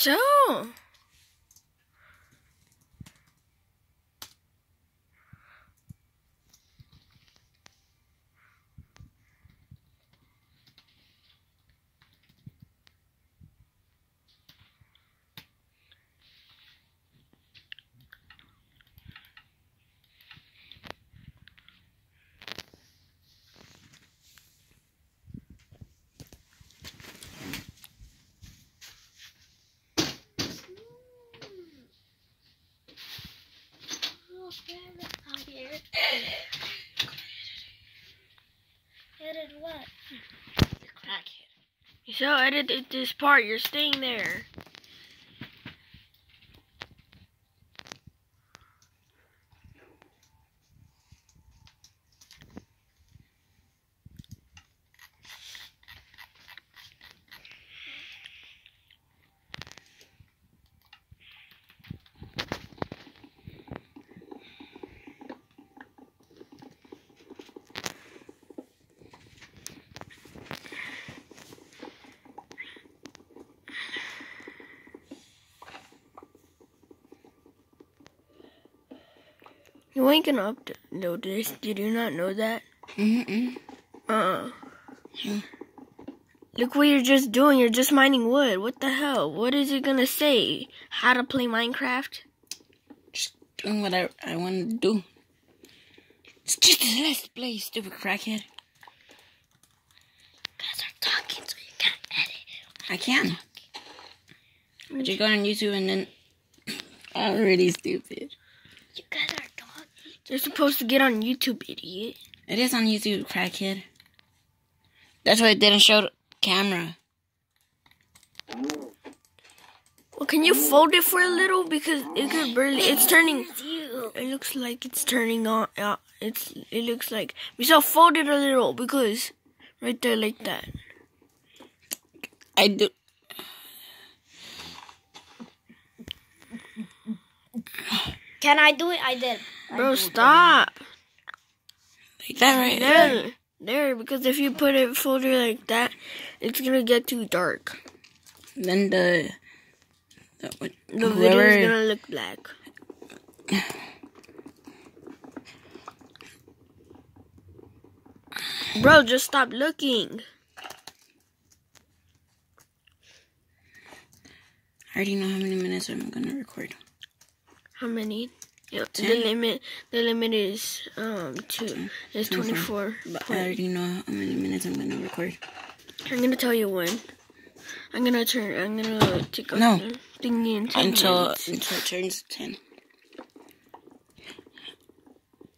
So. Edit what? You so edited this part. You're staying there. You ain't gonna upload this. Did you not know that? Mm-mm. Uh. Look what you're just doing. You're just mining wood. What the hell? What is it gonna say? How to play Minecraft? Just doing what I, I wanted to do. It's just a let's play, stupid crackhead. guys are talking, so you can't edit. I can. But you go on YouTube and then already stupid. You guys are talking. You're supposed to get on YouTube, idiot. It is on YouTube, crackhead. That's why it didn't show the camera. Well, can you fold it for a little because it could barely. It's turning. It looks like it's turning on. Uh, it's. It looks like. So fold it a little because right there like that. I do. Can I do it? I did. Bro, stop. Like that right there. There, there. Because if you put it folder like that, it's gonna get too dark. Then the. the what, The whoever- video's gonna look black. Bro, just stop looking. I already know how many minutes I'm gonna record. How many? Yeah, the limit. The limit is um two. Is twenty four. But I already know how many minutes I'm gonna record. I'm gonna tell you when. I'm gonna turn. I'm gonna take off No. the thingy in ten Until minutes. until it turns ten.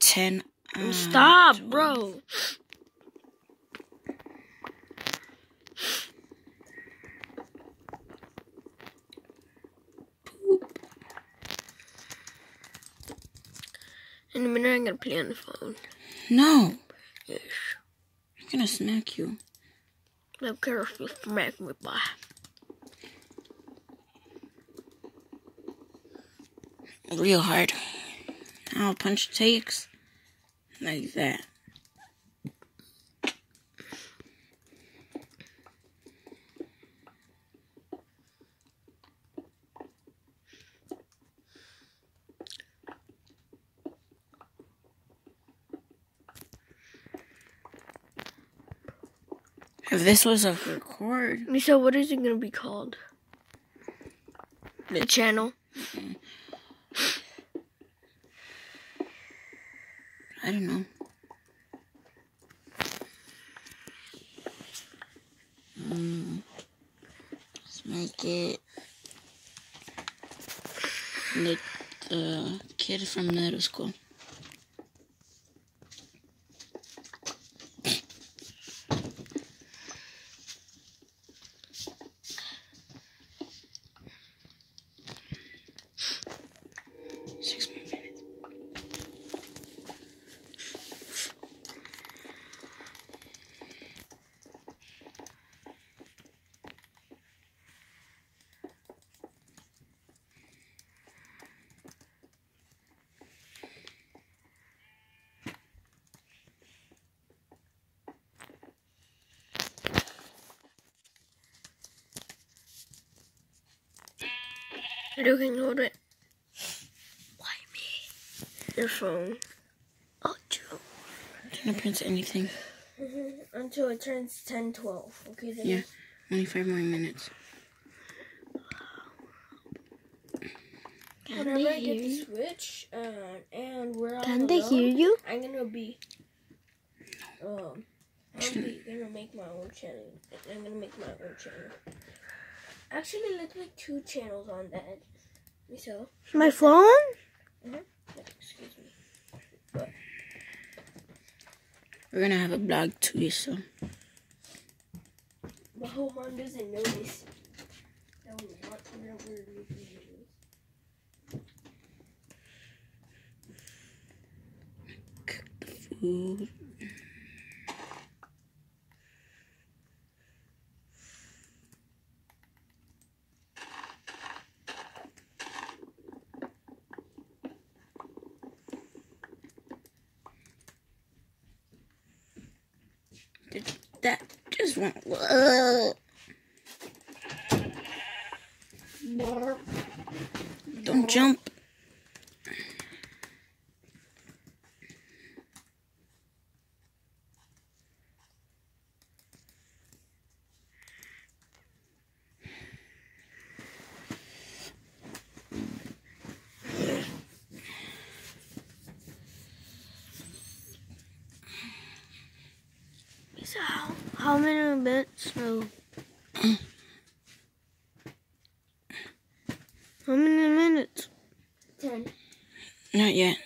Ten. Stop, bro. In a minute, I'm gonna play on the phone. No, Yes. I'm gonna smack you. No careful, smack me by. Real hard. I'll punch takes like that. If this was a record, So, what is it gonna be called? The channel. I don't know. Mm. Let's make it the, the kid from middle school. You can hold it. Why me? Your phone. Oh, Joe. Don't print anything. Until it turns 10, 12. Okay, then. Yeah. Only five more minutes. Can Whenever they I get hear the you? Switch, uh, and we're all Can they alone, hear you? I'm gonna be, um, I'm be, gonna make my own channel. I'm gonna make my own channel. Actually, let's make two channels on that. So, My phone? Mm-hmm. excuse me. We're gonna have a blog too, so The whole mom doesn't know this. That we want whenever we're making videos. cook the food. That just went. Don't jump. So how, how many minutes? No. how many minutes? Ten. Not yet.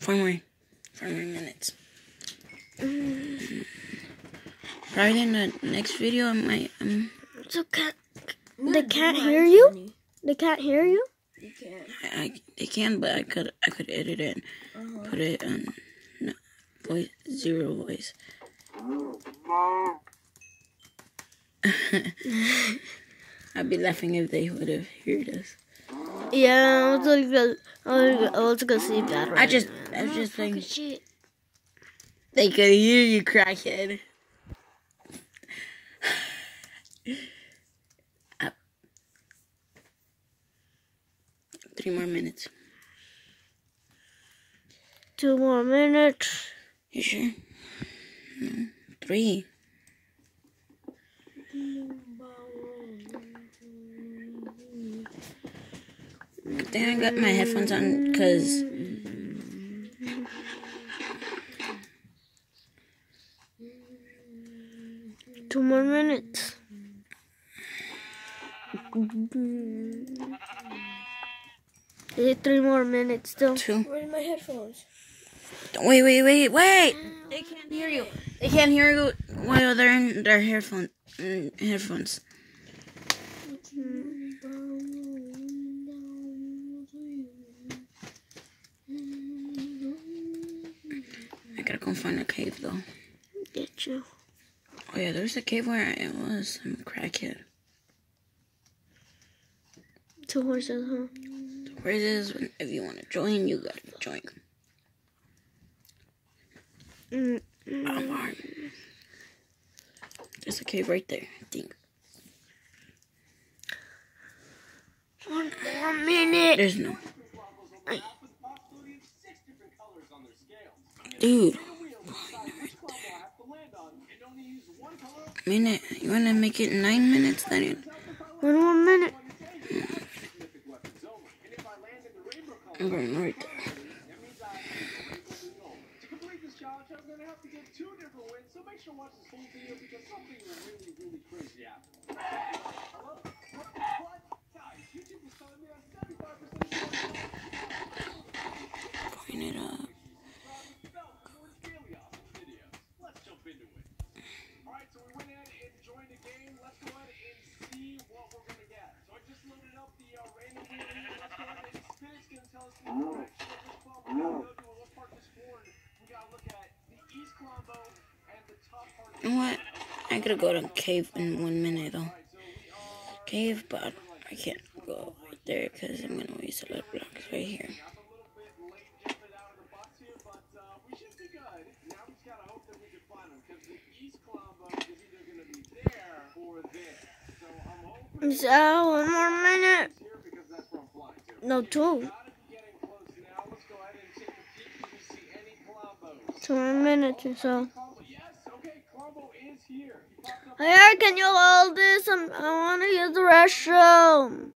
Four more. Four more minutes. Probably in the next video, I might. Um, So can No, They can't hear you? They can't hear you? You can. I, I they can, but I could I could edit it and Uh-huh. put it on no, voice zero voice. I'd be laughing if they would have heard us. Yeah, I was gonna, I was, I was gonna see that. Right I just now. I was just Fucking saying shit. they could hear you, crackhead. Up. Ah. Three more minutes. Two more minutes. You sure? No. Three. Good thing I got my headphones on because Two more minutes. Eh, Three more minutes still. two. Where's my headphones? Wait, wait, wait, wait! They can't hear you. They can't hear you while they're in their headphone, headphones. I gotta go find a cave though. Get you. Oh yeah, there's a cave where I was. I'm a crackhead. Two horses, huh? Where horses, if you want to join, you gotta join. Mm, I'm armed. There's a cave right there, I think. One more minute. There's no. Dude. Minute. You wanna make it nine minutes then? One more minute. I'm going right there. To complete this have to get two different wins, so make sure to watch this whole video because something really, really crazy happened. Hello? What? What? Guys, YouTube is telling me I'm 75% sure Point it up. felt for daily awesome videos. Let's jump into it. Alright, so we went ahead and joined the game. Let's go ahead and see what we're gonna get. So I just loaded up the uh, random wheel here. Let's go ahead and spin. It's gonna tell us the direction of this club. We're gonna go to what part of this board. We gotta look at the East Colombo and the top part of You know what? I gotta go to cave in one minute though. Cave, but I can't go right there because I'm gonna waste a lot of blocks right here. So one more minute. No, two. Gotta be getting close now. Let's go ahead and take a peek. Do we see any Colombos? Two minutes or so. Hey, can you hold this? I'm, I want to use the restroom.